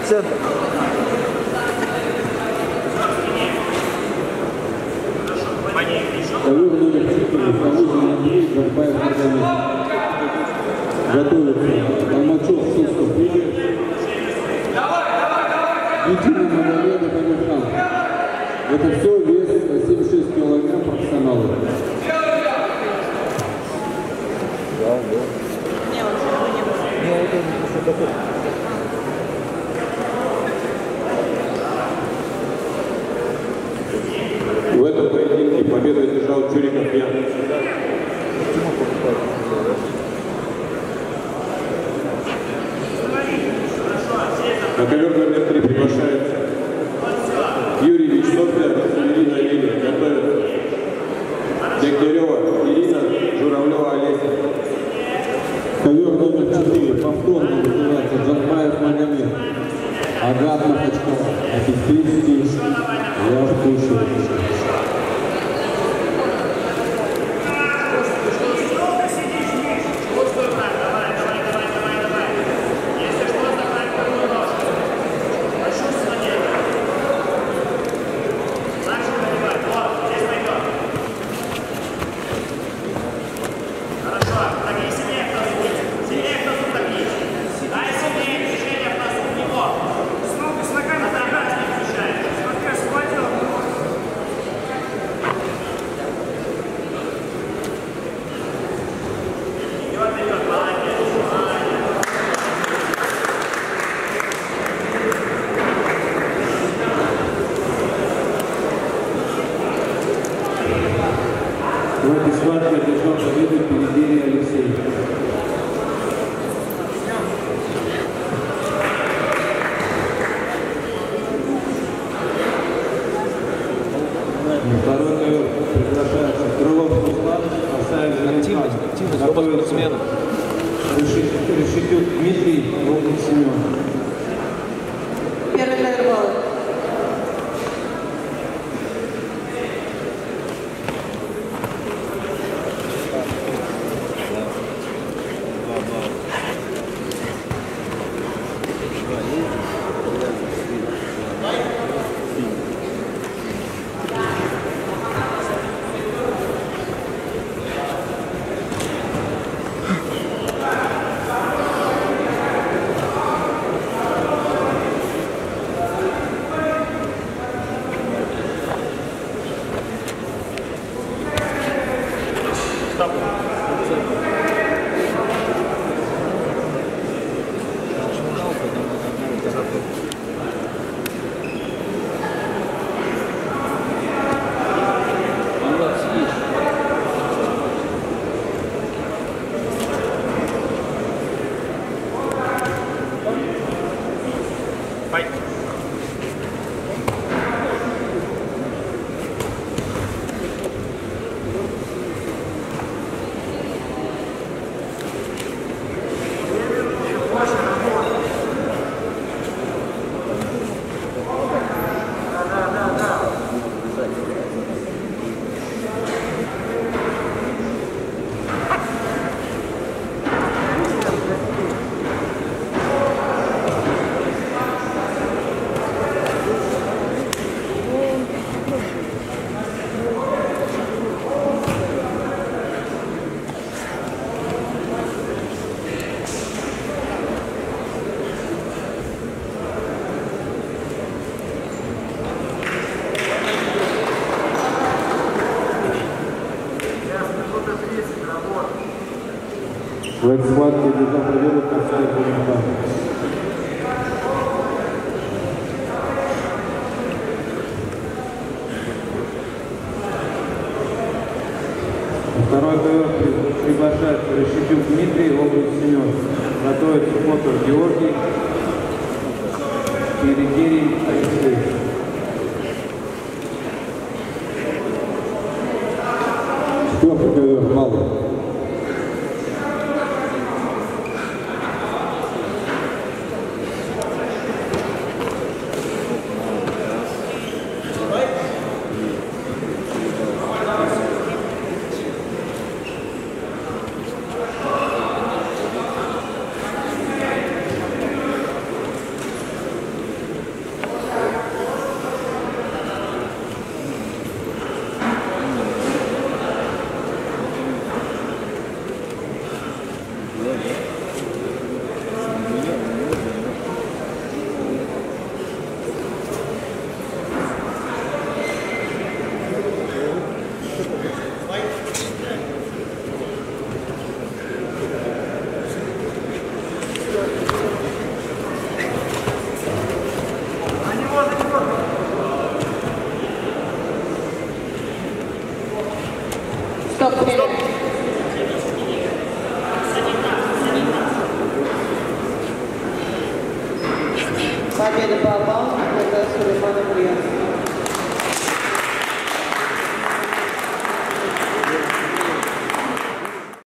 центр. 4, Калужин Андрей, Горбаев Маргарита. Готовится Толмачев, Шустов, Игорь. Никита Магомедов, Амирхан. Это все вес 76 килограмм профессионалов. В этом поединке победу одержал Чуриков Ян. На ковер номер три приглашается I'd rather В этой схватке одержал победу Передери Алексей. Второй приглашается Крылов Руслан, Асаев Залентин. Готовится смену. Реши- Решетюк Дмитрий, Волкин Семен. В этой схватке Касаев Амирхан. На второй ковер при- приглашается Решетюк Дмитрий, Образ Семен. Готовится Фотор Георгий. Передерий Алексей. Четвертый Galvão, Criança.